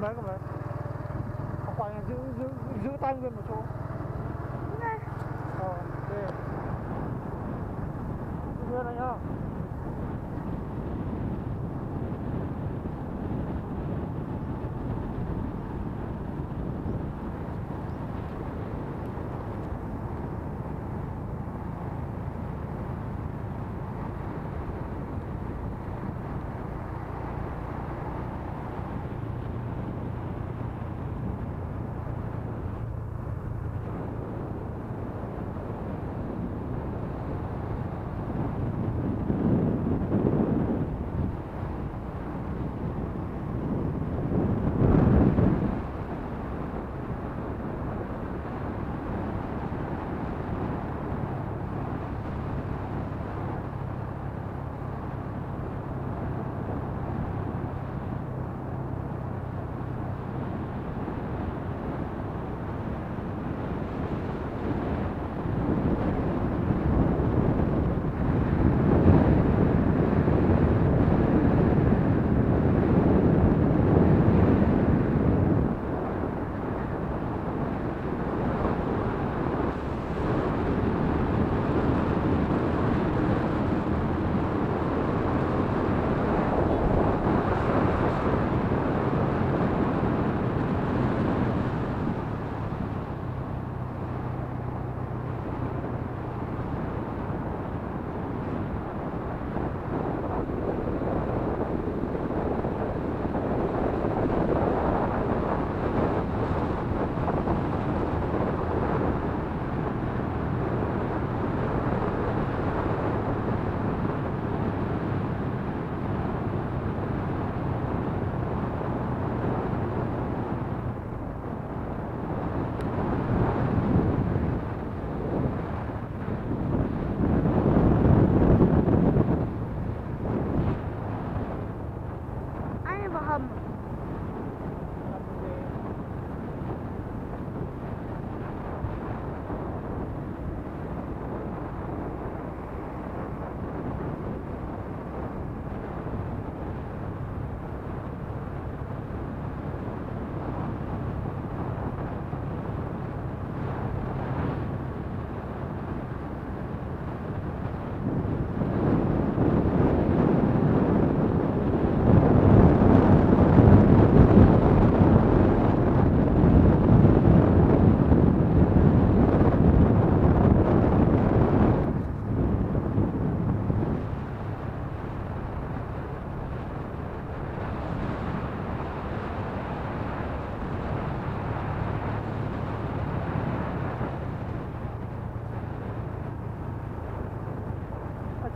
cầm lấy cầm lấy Học quay giữ giữ giữ tay nguyên một chỗ. Ờ ok. Nguyên này nhá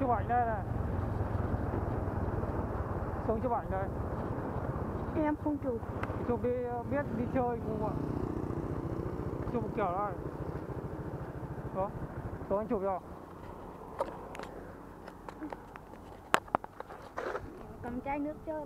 chụp ảnh đây này. Xuống chụp ảnh đây. Em không chụp chụp đi biết đi chơi không ạ? Chụp một kiểu này đó xuống anh chụp cho cầm chai nước chơi